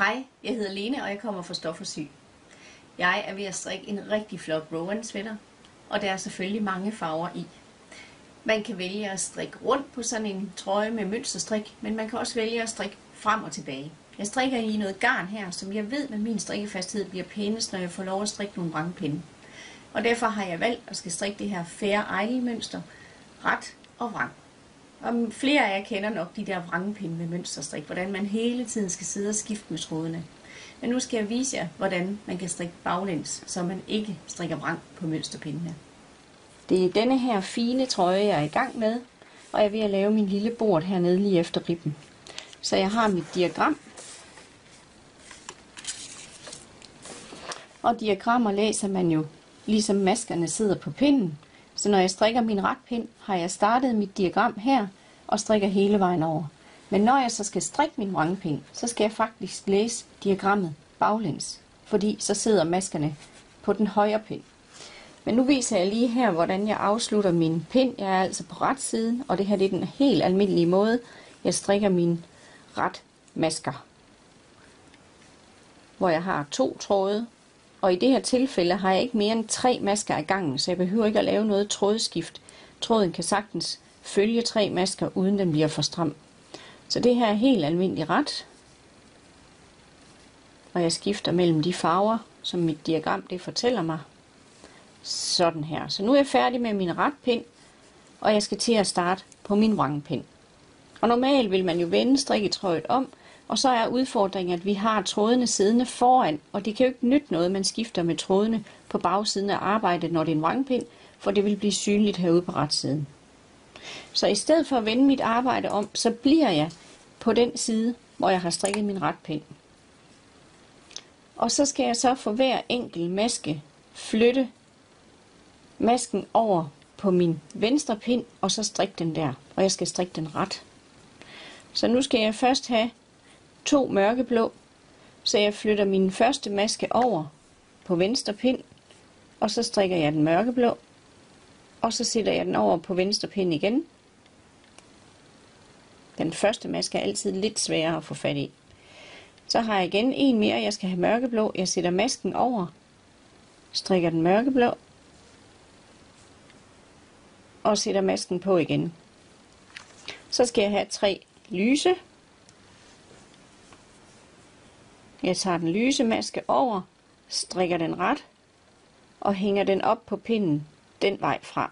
Hej, jeg hedder Lene, og jeg kommer fra Stof og Sy. Jeg er ved at strikke en rigtig flot Rowan sweater, og der er selvfølgelig mange farver i. Man kan vælge at strikke rundt på sådan en trøje med mønsterstrik, men man kan også vælge at strikke frem og tilbage. Jeg strikker i noget garn her, som jeg ved med min strikkefasthed bliver pænest, når jeg får lov at strikke nogle vrangpinde. Og derfor har jeg valgt at skal strikke det her Fair Isle mønster, ret og vrang. Og flere af jer kender nok de der vrangpinde med mønsterstrik, hvordan man hele tiden skal sidde og skifte med trådene. Men nu skal jeg vise jer, hvordan man kan strikke baglæns, så man ikke strikker vrang på mønsterpindene. Det er denne her fine trøje, jeg er i gang med, og jeg er ved at lave min lille bord hernede lige efter ribben. Så jeg har mit diagram. Og diagrammer læser man jo, ligesom maskerne sidder på pinden. Så når jeg strikker min retpind, har jeg startet mit diagram her og strikker hele vejen over. Men når jeg så skal strikke min vrangpind, så skal jeg faktisk læse diagrammet baglæns, fordi så sidder maskerne på den højre pind. Men nu viser jeg lige her, hvordan jeg afslutter min pind. Jeg er altså på ret siden, og det her det er den helt almindelige måde, jeg strikker min ret masker. Hvor jeg har to tråde, og i det her tilfælde har jeg ikke mere end tre masker ad gangen, så jeg behøver ikke at lave noget trådskift. Tråden kan sagtens følge tre masker, uden den bliver for stram. Så det her er helt almindelig ret. Og jeg skifter mellem de farver, som mit diagram det fortæller mig. Sådan her. Så nu er jeg færdig med min retpind, og jeg skal til at starte på min vrangpind. Og normalt vil man jo vende strikketøjet om, og så er udfordringen, at vi har trådene siddende foran, og det kan jo ikke nytte noget, man skifter med trådene på bagsiden af arbejdet, når det er en vrangpind, for det vil blive synligt herude på retsiden. Så i stedet for at vende mit arbejde om, så bliver jeg på den side, hvor jeg har strikket min retpind. Og så skal jeg så for hver enkelt maske flytte masken over på min venstre pind, og så strikke den der. Og jeg skal strikke den ret. Så nu skal jeg først have to mørkeblå, så jeg flytter min første maske over på venstre pind, og så strikker jeg den mørkeblå, og så sætter jeg den over på venstre pind igen. Den første maske er altid lidt sværere at få fat i. Så har jeg igen en mere, jeg skal have mørkeblå. Jeg sætter masken over, strikker den mørkeblå, og sætter masken på igen. Så skal jeg have tre lyse. Jeg tager den lyse maske over, strikker den ret og hænger den op på pinden den vej fra.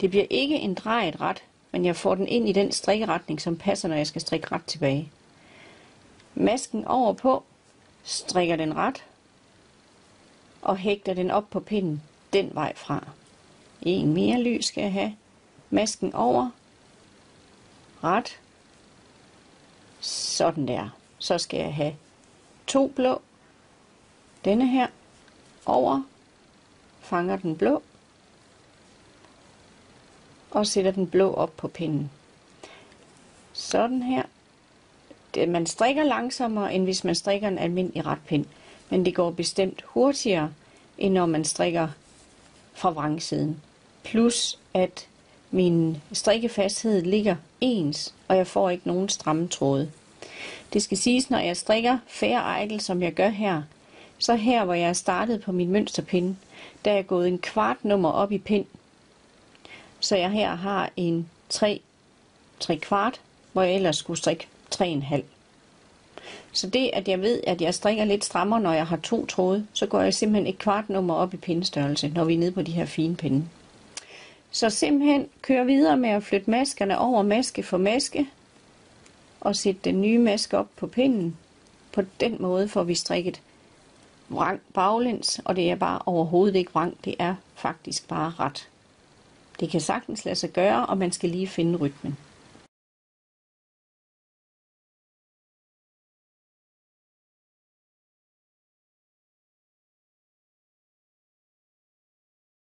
Det bliver ikke en drejet ret, men jeg får den ind i den strikkeretning, som passer, når jeg skal strikke ret tilbage. Masken over på, strikker den ret og hægter den op på pinden den vej fra. En mere lys skal jeg have. Masken over, ret, sådan der. Så skal jeg have to blå, denne her, over, fanger den blå, og sætter den blå op på pinden. Sådan her. Det, man strikker langsommere, end hvis man strikker en almindelig retpind, men det går bestemt hurtigere, end når man strikker fra vrangsiden. Plus at min strikkefasthed ligger ens, og jeg får ikke nogen stramme tråde. Det skal siges, når jeg strikker færre idle, som jeg gør her, så her, hvor jeg er startet på min mønsterpinde, der er jeg gået en kvart nummer op i pind, så jeg her har en 3, 3 kvart, hvor jeg ellers skulle strikke 3,5. Så det, at jeg ved, at jeg strikker lidt strammere, når jeg har to tråde, så går jeg simpelthen et kvart nummer op i pindestørrelse, når vi er nede på de her fine pinde. Så simpelthen kør videre med at flytte maskerne over maske for maske, og sætte den nye maske op på pinden. På den måde får vi strikket vrang baglæns, og det er bare overhovedet ikke vrang, det er faktisk bare ret. Det kan sagtens lade sig gøre, og man skal lige finde rytmen.